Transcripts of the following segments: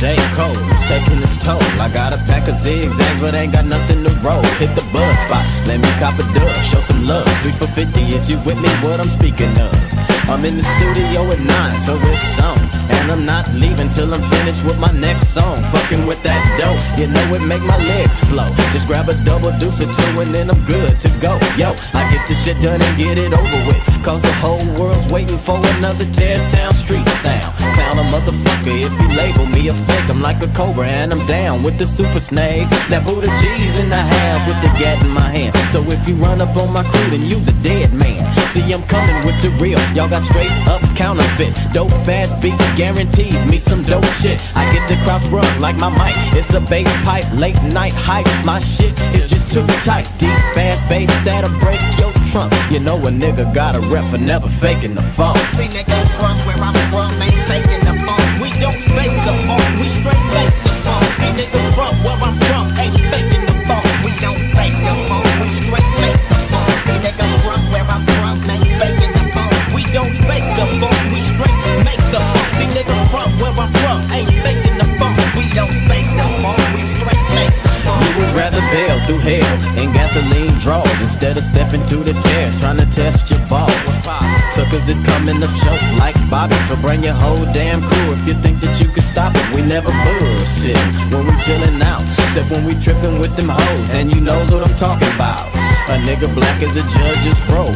day cold, it's taking its toll. I got a pack of zigzags, but ain't got nothing to roll. Hit the buzz spot, let me cop a dub, show some love. Three for 50, is you with me? What I'm speaking of. I'm in the studio at nine, so it's on. And I'm not leaving till I'm finished with my next song. Fucking with that dope, you know it make my legs flow. Just grab a double deuce or two and then I'm good to go. Yo, I get this shit done and get it over with. Cause the whole world's waiting for another Town street sound. Clown a motherfucker if you label me a fake. I'm like a cobra and I'm down with the super snakes. That Buddha G's in the house with the gat in my hand. So if you run up on my crew, then you's a dead man. See, I'm coming with the real. Y'all got straight up counterfeit. Dope fast beat guarantees me some dope shit. I get the crowd run like my mic. It's a bass pipe, late night hype. My shit is just too tight. Deep fast bass that'll break your trunk. You know a nigga got a rep for never faking the funk. See niggas from where I'm from ain't faking the instead of stepping to the test, trying to test your balls. Suckers is coming up short like Bobby, so bring your whole damn crew if you think that you can stop it. We never bullshit when we chillin' out, except when we trippin' with them hoes, and you knows what I'm talking about. A nigga black as a judge's robe.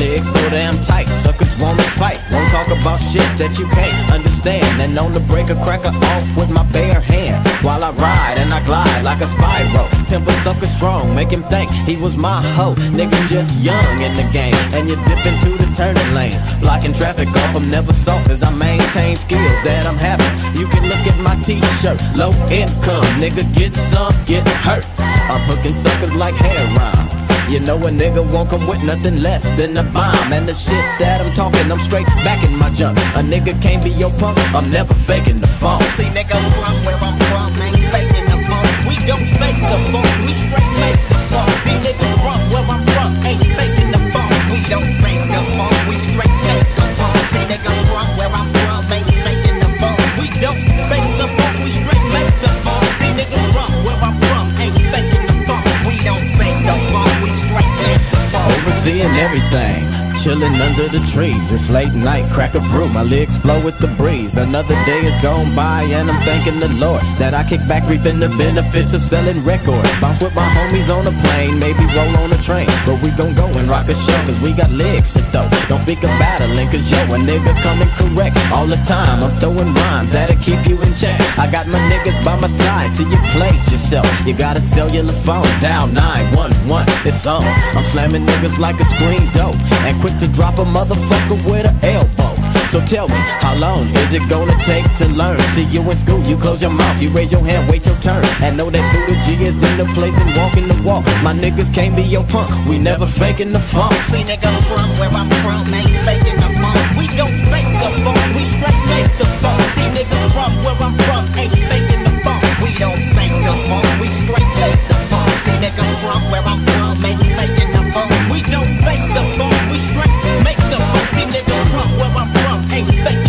Legs so damn tight, suckers wanna fight. Won't talk about shit that you can't understand. And on the break a cracker off with my bare hand. While I ride and I glide like a spiral. Pimp a sucker strong, make him think he was my hoe. Nigga just young in the game. And you dip into the turning lanes. Blocking traffic off, I'm never soft as I maintain skills that I'm having. You can look at my t-shirt, low income. Nigga get some, get hurt. I'm hooking suckers like hair rhyme. You know a nigga won't come with nothing less than a bomb And the shit that I'm talking, I'm straight back in my junk A nigga can't be your punk, I'm never faking the funk See niggas from where I'm from ain't don't fake the funk, we straight make the funk. See niggas from where I'm from ain't faking the funk. We don't fake the funk, we straight make the funk. See niggas from where I'm from ain't faking the funk. We don't fake the funk, we straight make the funk. See niggas from where I'm from ain't faking the funk. We don't fake the funk, we straight make the funk. Overseeing everything Chilling under the trees, it's late night, crack a brew, my legs flow with the breeze. Another day is gone by, and I'm thanking the Lord that I kick back, reaping the benefits of selling records. Bounce with my homies on a plane, maybe roll on a train. But we gon' go and rock a show, cause we got legs to throw. Don't speak of battling, cause yo, a nigga coming correct all the time. I'm throwing rhymes that'll keep you in check. I got my niggas by my side, so you played yourself. You got a cellular phone, dial 911, it's on. I'm slamming niggas like a screen dope, quick to drop a motherfucker with an elbow. So tell me, how long is it gonna take to learn? See you in school, you close your mouth, you raise your hand, wait your turn. And know that Buddha G is in the place and walking the walk. My niggas can't be your punk, we never faking the funk. See niggas from where I'm from We don't